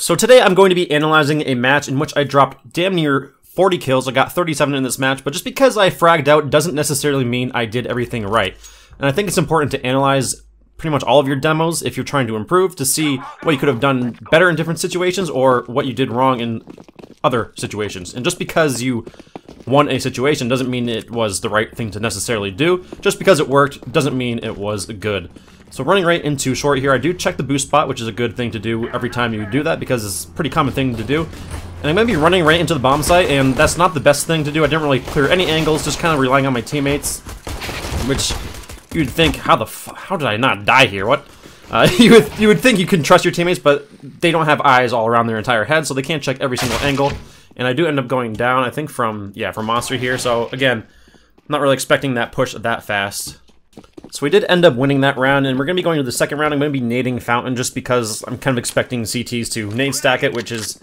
So today I'm going to be analyzing a match in which I dropped damn near 40 kills. I got 37 in this match, but just because I fragged out doesn't necessarily mean I did everything right. And I think it's important to analyze pretty much all of your demos if you're trying to improve to see what you could have done better in different situations or what you did wrong in other situations. And just because you won a situation doesn't mean it was the right thing to necessarily do. Just because it worked doesn't mean it was good. So running right into short here, I do check the boost spot, which is a good thing to do every time you do that because it's a pretty common thing to do. And I'm going to be running right into the bomb site, and that's not the best thing to do. I didn't really clear any angles, just kind of relying on my teammates, which you'd think, how the f how did I not die here? What? Uh, you would you would think you can trust your teammates, but they don't have eyes all around their entire head, so they can't check every single angle. And I do end up going down, I think from yeah from monster here. So again, not really expecting that push that fast. So we did end up winning that round, and we're going to be going to the second round. I'm going to be nading Fountain just because I'm kind of expecting CTs to nade stack it, which is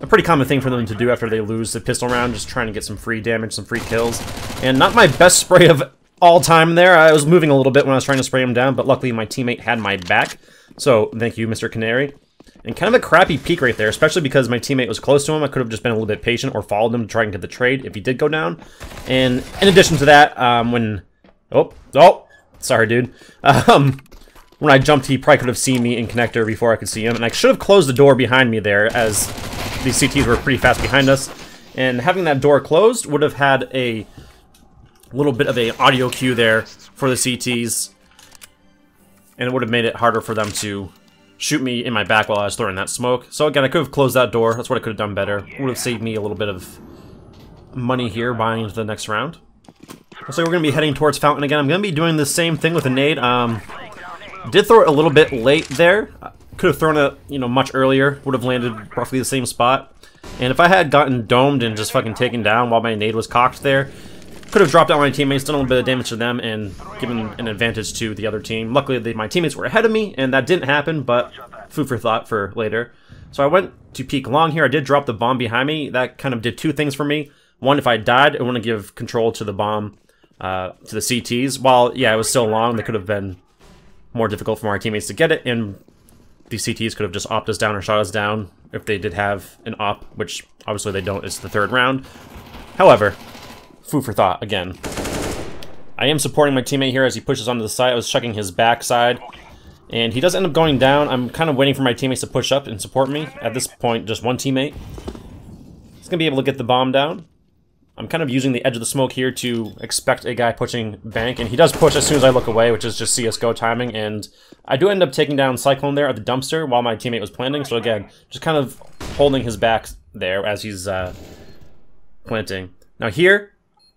a pretty common thing for them to do after they lose the pistol round, just trying to get some free damage, some free kills. And not my best spray of all time there. I was moving a little bit when I was trying to spray him down, but luckily my teammate had my back. So thank you, Mr. Canary. And kind of a crappy peek right there, especially because my teammate was close to him. I could have just been a little bit patient or followed him to try and get the trade if he did go down. And in addition to that, um, when... Oh, oh, Sorry, dude. Um, when I jumped, he probably could have seen me in connector before I could see him, and I should have closed the door behind me there, as these CTs were pretty fast behind us. And having that door closed would have had a little bit of a audio cue there for the CTs, and it would have made it harder for them to shoot me in my back while I was throwing that smoke. So again, I could have closed that door. That's what I could have done better. Would have saved me a little bit of money here buying into the next round. Looks like we're going to be heading towards Fountain again. I'm going to be doing the same thing with a nade. Um, did throw it a little bit late there. Could have thrown it, you know, much earlier. Would have landed roughly the same spot. And if I had gotten domed and just fucking taken down while my nade was cocked there, could have dropped out my teammates, done a little bit of damage to them, and given an advantage to the other team. Luckily, they, my teammates were ahead of me, and that didn't happen, but food for thought for later. So I went to peek long here. I did drop the bomb behind me. That kind of did two things for me. One, if I died, it to give control to the bomb uh, to the CTs. While, yeah, it was still long, they could have been more difficult for our teammates to get it, and the CTs could have just opted us down or shot us down if they did have an op, which obviously they don't. It's the third round. However, food for thought, again. I am supporting my teammate here as he pushes onto the side. I was checking his backside, and he does end up going down. I'm kind of waiting for my teammates to push up and support me. At this point, just one teammate. He's going to be able to get the bomb down. I'm kind of using the edge of the smoke here to expect a guy pushing bank, and he does push as soon as I look away, which is just CSGO timing, and I do end up taking down Cyclone there at the dumpster while my teammate was planting, so again, just kind of holding his back there as he's uh, planting. Now here,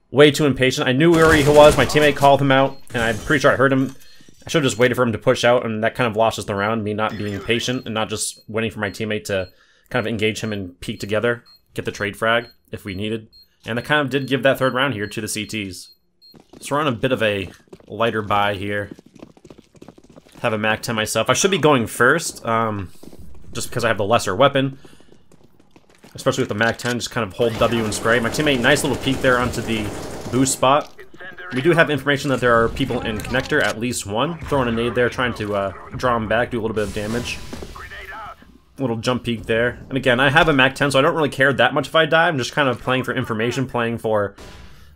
way too impatient. I knew where he was, my teammate called him out, and I'm pretty sure I heard him. I should have just waited for him to push out, and that kind of lost us the round, me not being patient and not just waiting for my teammate to kind of engage him and peek together, get the trade frag if we needed. And I kind of did give that third round here to the CTs. So we're on a bit of a lighter buy here. Have a MAC-10 myself. I should be going first, um, just because I have the lesser weapon. Especially with the MAC-10, just kind of hold W and spray. My teammate, nice little peek there onto the boost spot. We do have information that there are people in connector, at least one. Throwing a nade there, trying to uh, draw them back, do a little bit of damage little jump peek there. And again, I have a MAC-10, so I don't really care that much if I die. I'm just kind of playing for information, playing for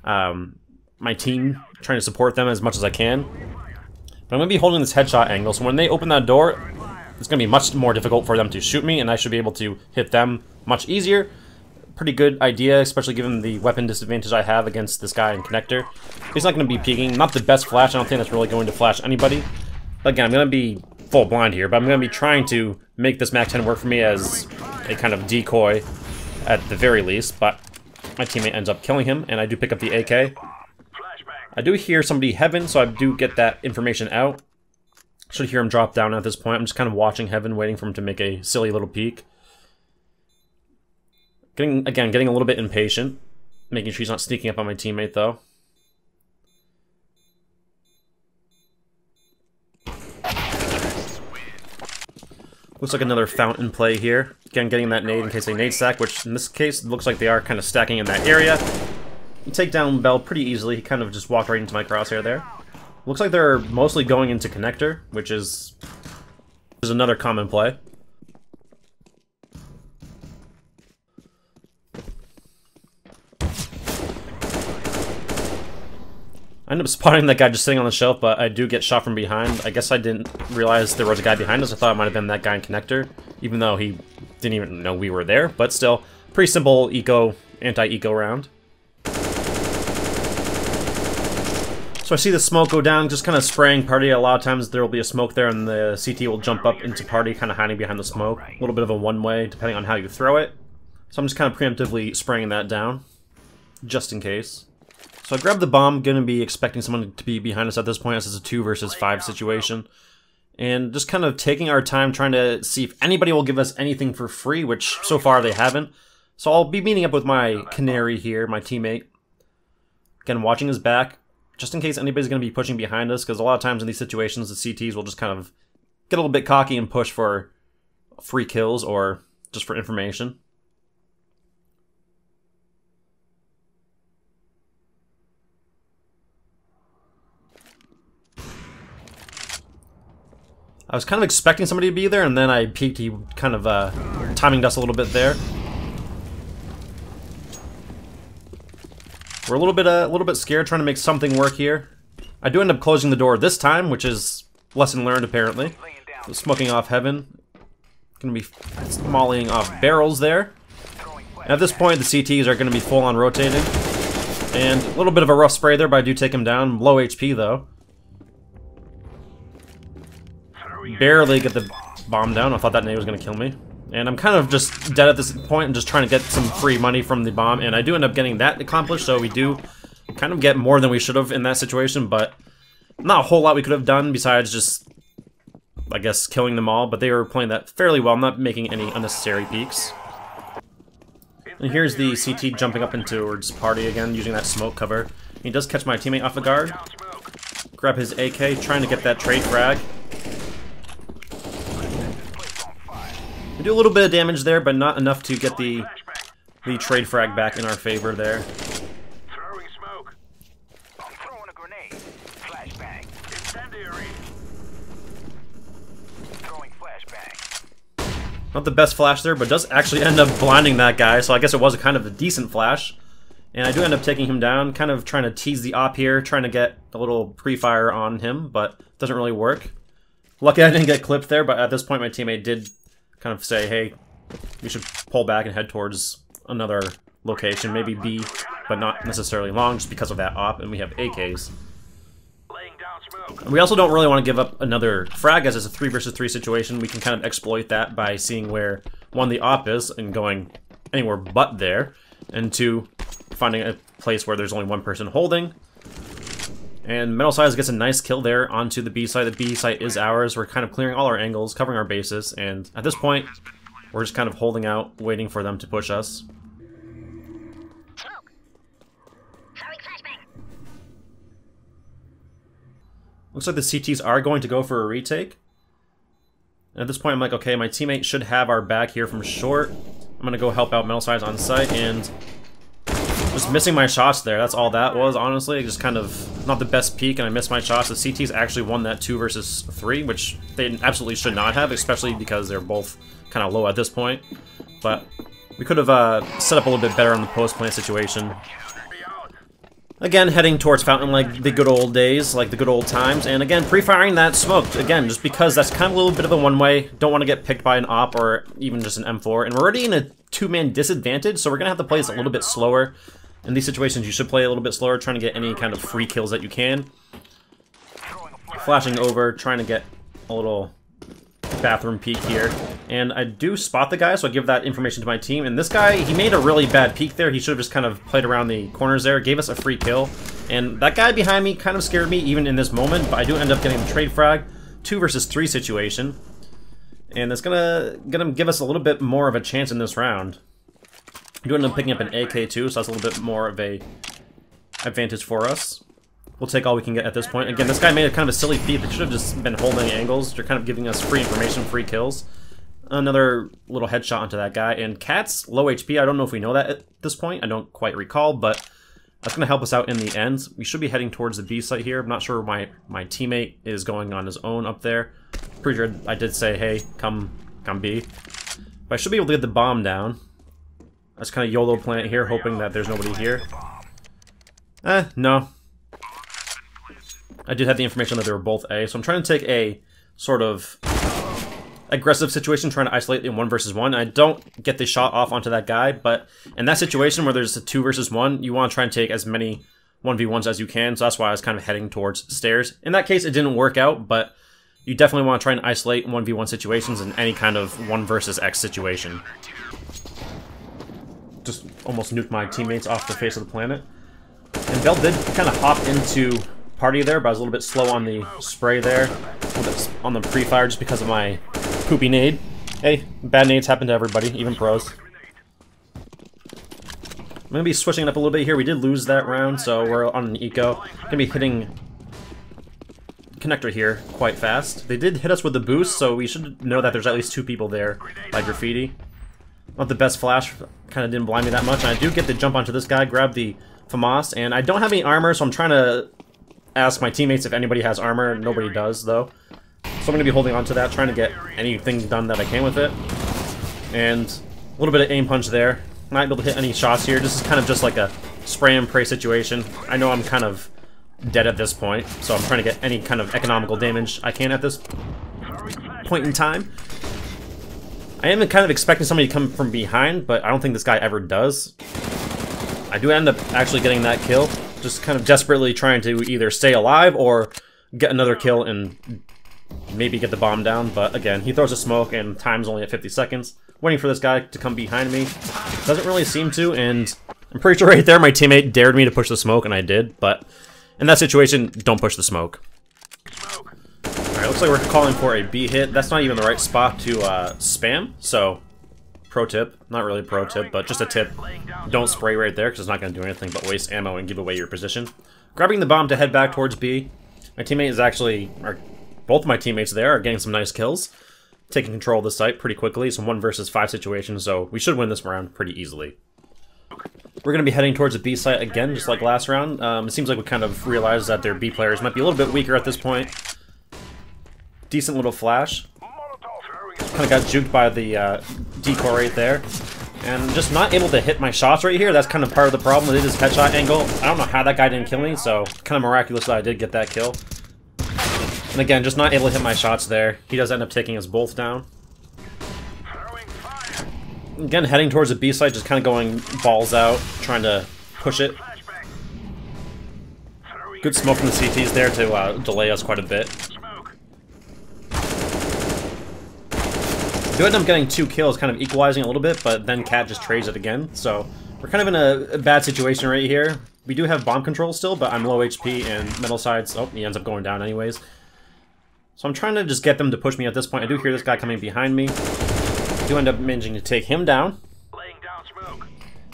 um, my team, trying to support them as much as I can. But I'm going to be holding this headshot angle, so when they open that door, it's going to be much more difficult for them to shoot me, and I should be able to hit them much easier. Pretty good idea, especially given the weapon disadvantage I have against this guy in connector. He's not going to be peeking. Not the best flash. I don't think that's really going to flash anybody. But again, I'm going to be full blind here, but I'm going to be trying to make this MAC-10 work for me as a kind of decoy at the very least, but my teammate ends up killing him, and I do pick up the AK. I do hear somebody Heaven, so I do get that information out. Should hear him drop down at this point. I'm just kind of watching Heaven, waiting for him to make a silly little peek. Getting, again, getting a little bit impatient. Making sure he's not sneaking up on my teammate, though. Looks like another fountain play here. Again, getting that nade in case they nade stack, which in this case looks like they are kind of stacking in that area. You take down Bell pretty easily. He kind of just walked right into my crosshair there. Looks like they're mostly going into connector, which is, is another common play. I end up spotting that guy just sitting on the shelf, but I do get shot from behind. I guess I didn't realize there was a guy behind us. I thought it might have been that guy in connector, even though he didn't even know we were there. But still, pretty simple eco, anti-eco round. So I see the smoke go down, just kind of spraying party. A lot of times there will be a smoke there and the CT will jump up into party, kind of hiding behind the smoke. A little bit of a one-way, depending on how you throw it. So I'm just kind of preemptively spraying that down, just in case. So I grabbed the bomb, gonna be expecting someone to be behind us at this point, as it's a 2 versus 5 situation. And just kind of taking our time trying to see if anybody will give us anything for free, which so far they haven't. So I'll be meeting up with my canary here, my teammate. Again, watching his back, just in case anybody's going to be pushing behind us, because a lot of times in these situations, the CTs will just kind of get a little bit cocky and push for free kills or just for information. I was kind of expecting somebody to be there, and then I peeked. He kind of uh, timing us a little bit there. We're a little bit uh, a little bit scared, trying to make something work here. I do end up closing the door this time, which is lesson learned apparently. Smoking off heaven. Gonna be mollying off barrels there. And at this point, the CTs are gonna be full on rotating. And a little bit of a rough spray there, but I do take him down. Low HP though. Barely get the bomb down. I thought that nade was gonna kill me. And I'm kind of just dead at this point and just trying to get some free money from the bomb. And I do end up getting that accomplished, so we do kind of get more than we should have in that situation, but not a whole lot we could have done besides just, I guess, killing them all. But they were playing that fairly well, not making any unnecessary peaks. And here's the CT jumping up into towards party again, using that smoke cover. He does catch my teammate off the guard. Grab his AK, trying to get that trade frag. We do a little bit of damage there, but not enough to get the the trade frag back in our favor there. Throwing smoke. I'm throwing a grenade. Flashbang. Incendiary. Throwing flashbang. Not the best flash there, but does actually end up blinding that guy, so I guess it was a kind of a decent flash. And I do end up taking him down, kind of trying to tease the op here, trying to get a little pre-fire on him, but it doesn't really work. Lucky I didn't get clipped there, but at this point my teammate did kind of say, hey, we should pull back and head towards another location, maybe B, but not necessarily long, just because of that op, and we have AKs. We also don't really want to give up another frag, as it's a 3 versus 3 situation. We can kind of exploit that by seeing where, one, the op is, and going anywhere but there, and two, finding a place where there's only one person holding. And Metal Sides gets a nice kill there onto the B site. The B site is ours. We're kind of clearing all our angles, covering our bases, and at this point, we're just kind of holding out, waiting for them to push us. Looks like the CTs are going to go for a retake. And at this point, I'm like, okay, my teammate should have our back here from short. I'm gonna go help out Metal Sides on site, and just missing my shots there. That's all that was, honestly. Just kind of not the best peak, and I missed my shots. The CTs actually won that 2 versus 3, which they absolutely should not have, especially because they're both kind of low at this point. But we could have uh, set up a little bit better on the post-plant situation. Again, heading towards Fountain like the good old days, like the good old times, and again, pre-firing that smoke, again, just because that's kind of a little bit of a one-way, don't want to get picked by an op or even just an M4, and we're already in a two-man disadvantage, so we're going to have to play this a little bit slower. In these situations, you should play a little bit slower, trying to get any kind of free kills that you can. Flashing over, trying to get a little bathroom peek here. And I do spot the guy, so I give that information to my team. And this guy, he made a really bad peek there. He should have just kind of played around the corners there, gave us a free kill. And that guy behind me kind of scared me, even in this moment, but I do end up getting the trade frag. Two versus three situation. And that's gonna, gonna give us a little bit more of a chance in this round. Do end up picking up an AK too, so that's a little bit more of a advantage for us. We'll take all we can get at this point. Again, this guy made a kind of a silly feat. They should have just been holding angles. They're kind of giving us free information, free kills. Another little headshot onto that guy. And Cat's low HP. I don't know if we know that at this point. I don't quite recall, but that's going to help us out in the end. We should be heading towards the B site here. I'm not sure my, my teammate is going on his own up there. Pretty sure I did say, hey, come, come B. But I should be able to get the bomb down. I just kind of YOLO plant here, hoping that there's nobody here. Eh, no. I did have the information that they were both A, so I'm trying to take a sort of aggressive situation, trying to isolate in one versus one. I don't get the shot off onto that guy, but in that situation where there's a two versus one, you want to try and take as many 1v1s as you can, so that's why I was kind of heading towards stairs. In that case, it didn't work out, but you definitely want to try and isolate 1v1 situations in any kind of 1 versus X situation. Almost nuked my teammates off the face of the planet. And Bell did kind of hop into party there, but I was a little bit slow on the spray there. On the pre-fire just because of my poopy nade. Hey, bad nades happen to everybody, even pros. I'm going to be switching it up a little bit here. We did lose that round, so we're on an eco. Going to be hitting connector here quite fast. They did hit us with the boost, so we should know that there's at least two people there by graffiti. Not the best flash, kind of didn't blind me that much. And I do get to jump onto this guy, grab the FAMAS, and I don't have any armor, so I'm trying to ask my teammates if anybody has armor. Nobody does, though. So I'm going to be holding on to that, trying to get anything done that I can with it. And a little bit of aim punch there. Not able to hit any shots here. This is kind of just like a spray and pray situation. I know I'm kind of dead at this point, so I'm trying to get any kind of economical damage I can at this point in time. I am kind of expecting somebody to come from behind, but I don't think this guy ever does. I do end up actually getting that kill, just kind of desperately trying to either stay alive or get another kill and maybe get the bomb down, but again, he throws a smoke and time's only at 50 seconds. Waiting for this guy to come behind me. Doesn't really seem to, and I'm pretty sure right there my teammate dared me to push the smoke, and I did, but in that situation, don't push the smoke. Looks like we're calling for a B hit. That's not even the right spot to uh, spam, so pro tip. Not really a pro tip, but just a tip. Don't spray right there, because it's not going to do anything but waste ammo and give away your position. Grabbing the bomb to head back towards B. My teammate is actually, or both of my teammates there are getting some nice kills. Taking control of the site pretty quickly. Some one versus five situation, so we should win this round pretty easily. We're going to be heading towards the B site again, just like last round. Um, it seems like we kind of realized that their B players might be a little bit weaker at this point. Decent little flash. Kind of got juked by the uh, decoy right there. And just not able to hit my shots right here. That's kind of part of the problem with his headshot angle. I don't know how that guy didn't kill me, so kind of miraculous that I did get that kill. And again, just not able to hit my shots there. He does end up taking us both down. Again, heading towards the B site, just kind of going balls out, trying to push it. Good smoke from the CTs there to uh, delay us quite a bit. Do end up getting two kills, kind of equalizing a little bit, but then Cat just trades it again. So we're kind of in a, a, bad situation right here. We do have bomb control still, but I'm low HP and metal sides. Oh, he ends up going down anyways. So I'm trying to just get them to push me at this point. I do hear this guy coming behind me. I do end up managing to take him down. down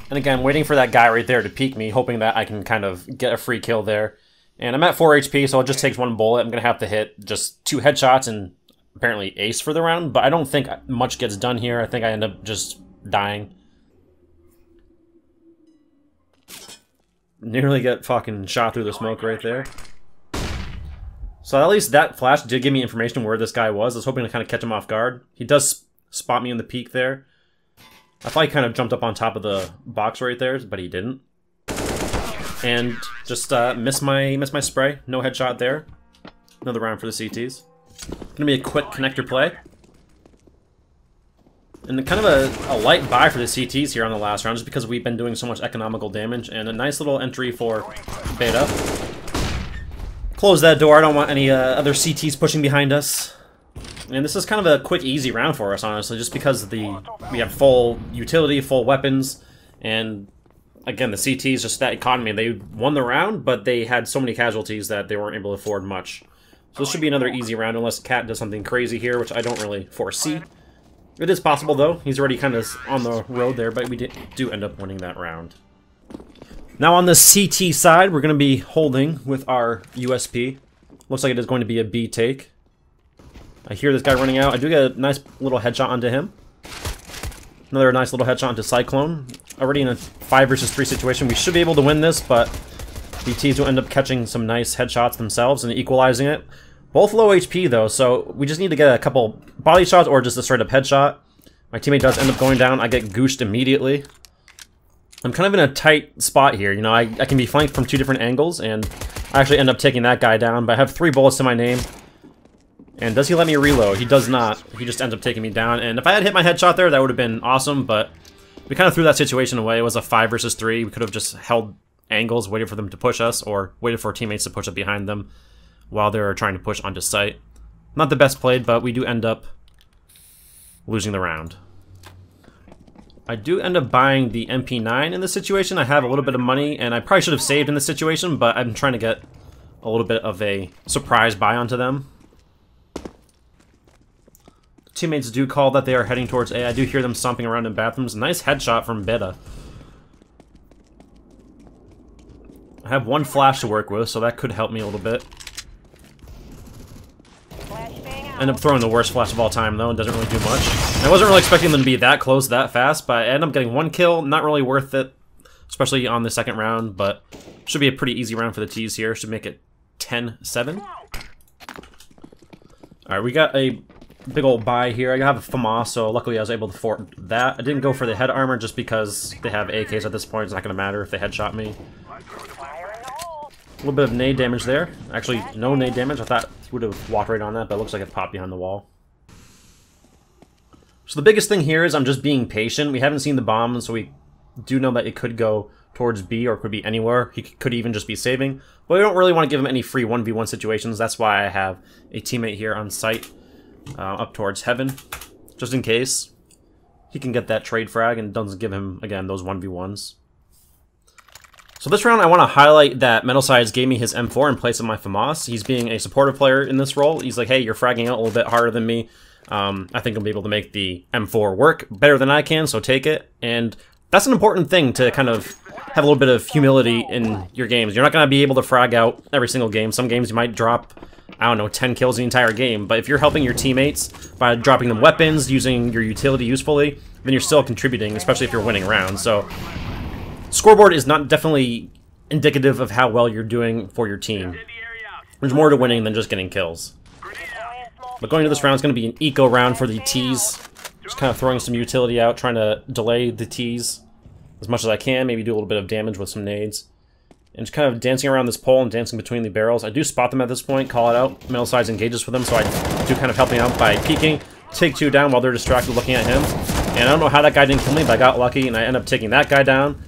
and again, waiting for that guy right there to peek me, hoping that I can kind of get a free kill there. And I'm at 4 HP, so it just takes one bullet. I'm going to have to hit just two headshots and apparently ace for the round, but I don't think much gets done here. I think I end up just dying. Nearly get fucking shot through the smoke right there. So at least that flash did give me information where this guy was. I was hoping to kind of catch him off guard. He does spot me in the peak there. I thought he kind of jumped up on top of the box right there, but he didn't. And just uh, miss my miss my spray. No headshot there. Another round for the CTs. Gonna be a quick connector play. And kind of a, a, light buy for the CTs here on the last round, just because we've been doing so much economical damage, and a nice little entry for Beta. Close that door, I don't want any uh, other CTs pushing behind us. And this is kind of a quick, easy round for us, honestly, just because the we have full utility, full weapons, and again, the CTs, just that economy, they won the round, but they had so many casualties that they weren't able to afford much. So this should be another easy round unless Cat does something crazy here, which I don't really foresee. It is possible, though. He's already kind of on the road there, but we did, do end up winning that round. Now on the CT side, we're going to be holding with our USP. Looks like it is going to be a B take. I hear this guy running out. I do get a nice little headshot onto him. Another nice little headshot onto Cyclone. Already in a 5 versus 3 situation. We should be able to win this, but BTs will end up catching some nice headshots themselves and equalizing it. Both low HP though, so we just need to get a couple body shots or just a straight up headshot. My teammate does end up going down. I get gooshed immediately. I'm kind of in a tight spot here. You know, I, I can be flanked from two different angles, and I actually end up taking that guy down, but I have three bullets to my name. And does he let me reload? He does not. He just ends up taking me down. And if I had hit my headshot there, that would have been awesome, but we kind of threw that situation away. It was a 5 versus 3. We could have just held angles, waited for them to push us, or waited for teammates to push up behind them while they were trying to push onto site. Not the best played, but we do end up losing the round. I do end up buying the MP9 in this situation. I have a little bit of money, and I probably should have saved in this situation, but I'm trying to get a little bit of a surprise buy onto them. Teammates do call that they are heading towards A. I do hear them stomping around in bathrooms. Nice headshot from Beta. I have one flash to work with, so that could help me a little bit. End up throwing the worst flash of all time, though, and doesn't really do much. I wasn't really expecting them to be that close that fast, but I end up getting one kill. Not really worth it, especially on the second round, but should be a pretty easy round for the T's here. Should make it 10-7. Alright, we got a big old buy here. I have a FAMAS, so luckily I was able to fort that. I didn't go for the head armor just because they have AKs at this point. It's not going to matter if they headshot me. A little bit of nade damage there. Actually, no nade damage. I thought he would have walked right on that, but it looks like it popped behind the wall. So the biggest thing here is I'm just being patient. We haven't seen the bomb, so we do know that it could go towards B or could be anywhere. He could even just be saving. But we don't really want to give him any free 1v1 situations. That's why I have a teammate here on site uh, up towards heaven, just in case. He can get that trade frag and doesn't give him, again, those 1v1s. So this round, I want to highlight that Metal Sides gave me his M4 in place of my FAMAS. He's being a supportive player in this role. He's like, hey, you're fragging out a little bit harder than me. Um, I think I'll be able to make the M4 work better than I can, so take it. And that's an important thing to kind of have a little bit of humility in your games. You're not going to be able to frag out every single game. Some games you might drop, I don't know, 10 kills the entire game. But if you're helping your teammates by dropping them weapons, using your utility usefully, then you're still contributing, especially if you're winning rounds. So scoreboard is not definitely indicative of how well you're doing for your team. There's more to winning than just getting kills. But going to this round is going to be an eco round for the T's. Just kind of throwing some utility out, trying to delay the T's as much as I can, maybe do a little bit of damage with some nades. And just kind of dancing around this pole and dancing between the barrels. I do spot them at this point, call it out. Middle size engages with them, so I do kind of help helping out by peeking. Take two down while they're distracted looking at him. And I don't know how that guy didn't kill me, but I got lucky, and I end up taking that guy down.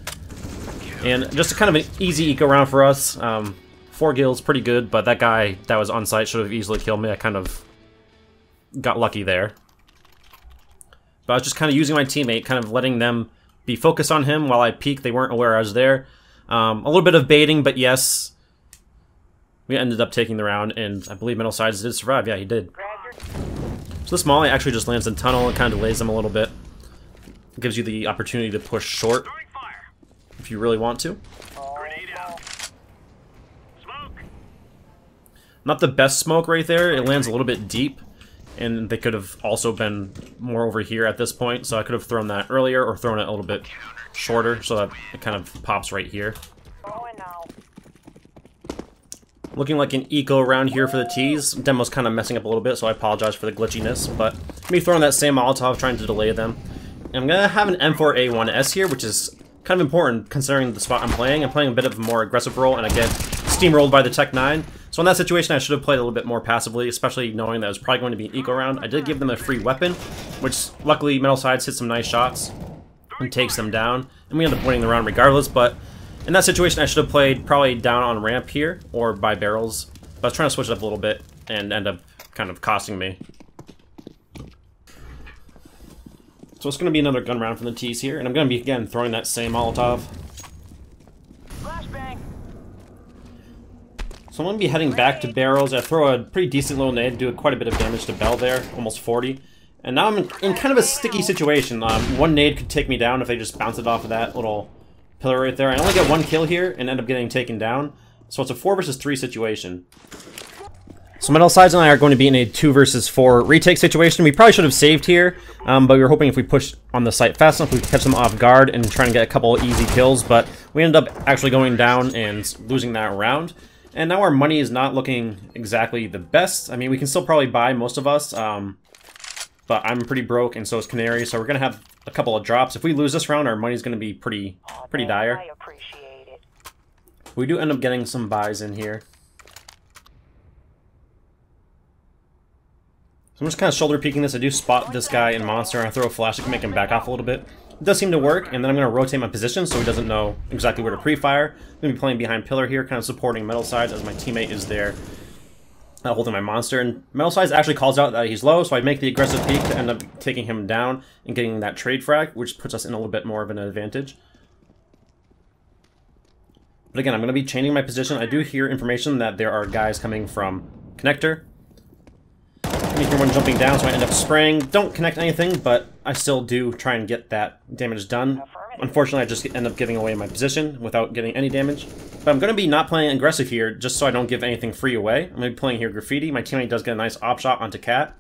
And just kind of an easy eco round for us. Um, four gills, pretty good, but that guy that was on site should have easily killed me. I kind of got lucky there. But I was just kind of using my teammate, kind of letting them be focused on him while I peek. They weren't aware I was there. Um, a little bit of baiting, but yes, we ended up taking the round, and I believe Metal Sides did survive. Yeah, he did. So this molly actually just lands in tunnel and kind of delays them a little bit. Gives you the opportunity to push short if you really want to. Not the best smoke right there. It lands a little bit deep, and they could have also been more over here at this point, so I could have thrown that earlier or thrown it a little bit shorter so that it kind of pops right here. Looking like an eco around here for the T's. Demo's kind of messing up a little bit, so I apologize for the glitchiness, but me throwing that same Molotov trying to delay them. I'm gonna have an M4A1S here, which is kind of important considering the spot I'm playing. I'm playing a bit of a more aggressive role, and I get steamrolled by the Tec-9. So in that situation, I should have played a little bit more passively, especially knowing that it was probably going to be an eco round. I did give them a free weapon, which luckily Metal Sides hit some nice shots and takes them down. And we end up winning the round regardless, but in that situation, I should have played probably down on ramp here or by barrels. But I was trying to switch it up a little bit and end up kind of costing me. So it's going to be another gun round from the T's here, and I'm going to be, again, throwing that same Molotov. So I'm going to be heading back to barrels. I throw a pretty decent little nade, do quite a bit of damage to Bell there, almost 40. And now I'm in, in kind of a sticky situation. Um, one nade could take me down if they just bounce it off of that little pillar right there. I only get one kill here and end up getting taken down. So it's a 4 versus 3 situation. So Metal Sides and I are going to be in a 2 versus 4 retake situation. We probably should have saved here, um, but we were hoping if we push on the site fast enough, we could catch them off guard and try and get a couple easy kills, but we ended up actually going down and losing that round. And now our money is not looking exactly the best. I mean, we can still probably buy, most of us, um, but I'm pretty broke, and so is Canary, so we're going to have a couple of drops. If we lose this round, our money's going to be pretty, pretty dire. We do end up getting some buys in here. So I'm just kind of shoulder peeking this. I do spot this guy in Monster, and I throw a flash to make him back off a little bit. It does seem to work, and then I'm going to rotate my position so he doesn't know exactly where to pre-fire. I'm going to be playing behind Pillar here, kind of supporting Metal Sides as my teammate is there uh, holding my monster. And Metal Sides actually calls out that he's low, so I make the aggressive peek to end up taking him down and getting that trade frag, which puts us in a little bit more of an advantage. But again, I'm going to be changing my position. I do hear information that there are guys coming from Connector. Hear one jumping down, so I end up spraying. Don't connect anything, but I still do try and get that damage done. Unfortunately, I just end up giving away my position without getting any damage. But I'm going to be not playing aggressive here, just so I don't give anything free away. I'm going to be playing here Graffiti. My teammate does get a nice op shot onto Cat.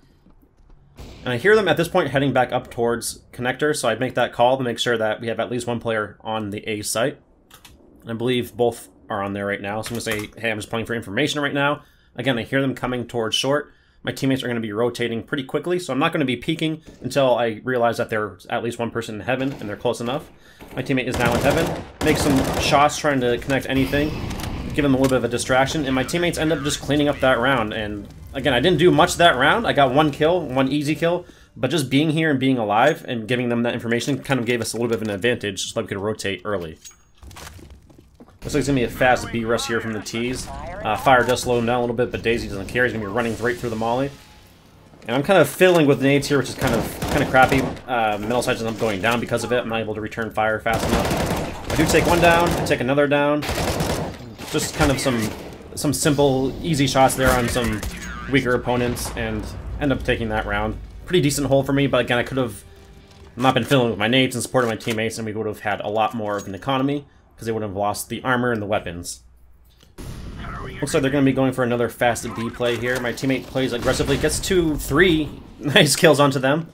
And I hear them at this point heading back up towards Connector, so I make that call to make sure that we have at least one player on the A site. I believe both are on there right now, so I'm going to say, hey, I'm just playing for information right now. Again, I hear them coming towards short. My teammates are going to be rotating pretty quickly, so I'm not going to be peeking until I realize that there's at least one person in heaven and they're close enough. My teammate is now in heaven. Make some shots trying to connect anything, give them a little bit of a distraction, and my teammates end up just cleaning up that round. And again, I didn't do much that round. I got one kill, one easy kill, but just being here and being alive and giving them that information kind of gave us a little bit of an advantage so that we could rotate early. Looks like it's going to be a fast B rush here from the T's. Uh, Fire does slow him down a little bit, but Daisy doesn't care. He's going to be running right through the Molly. And I'm kind of fiddling with nades here, which is kind of kind of crappy. Uh, Metal Sides up going down because of it. I'm not able to return fire fast enough. I do take one down, I take another down. Just kind of some some simple, easy shots there on some weaker opponents, and end up taking that round. Pretty decent hole for me, but again, I could have not been fiddling with my nades and supporting my teammates, and we would have had a lot more of an economy because they would have lost the armor and the weapons. Looks like they're going to be going for another fast B play here. My teammate plays aggressively, gets two, three nice kills onto them.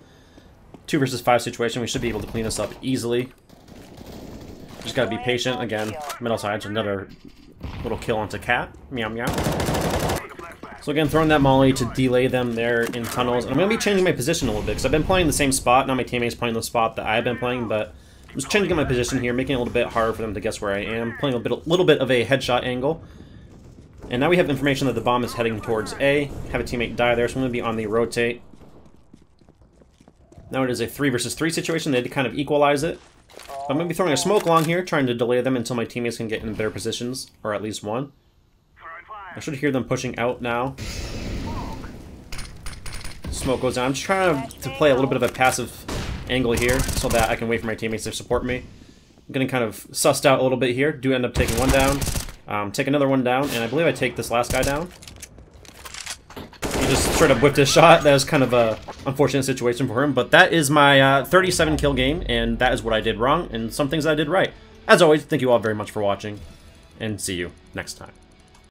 Two versus five situation. We should be able to clean this up easily. Just got to be patient. Again, middle Sides, another little kill onto Cat. Meow meow. So again, throwing that molly to delay them there in tunnels. And I'm going to be changing my position a little bit, because I've been playing the same spot. Now my teammate's playing the spot that I've been playing, but I'm just changing my position here, making it a little bit harder for them to guess where I am. Playing a bit, a little bit of a headshot angle. And now we have information that the bomb is heading towards A. Have a teammate die there, so I'm going to be on the rotate. Now it is a 3 versus 3 situation. They had to kind of equalize it. I'm going to be throwing a smoke along here, trying to delay them until my teammates can get in better positions, or at least one. I should hear them pushing out now. Smoke goes down. I'm just trying to, to play a little bit of a passive angle here so that I can wait for my teammates to support me. I'm getting kind of sussed out a little bit here. Do end up taking one down. Um, take another one down, and I believe I take this last guy down. He just straight up whipped his shot. That was kind of a unfortunate situation for him, but that is my uh, 37 kill game, and that is what I did wrong, and some things I did right. As always, thank you all very much for watching, and see you next time.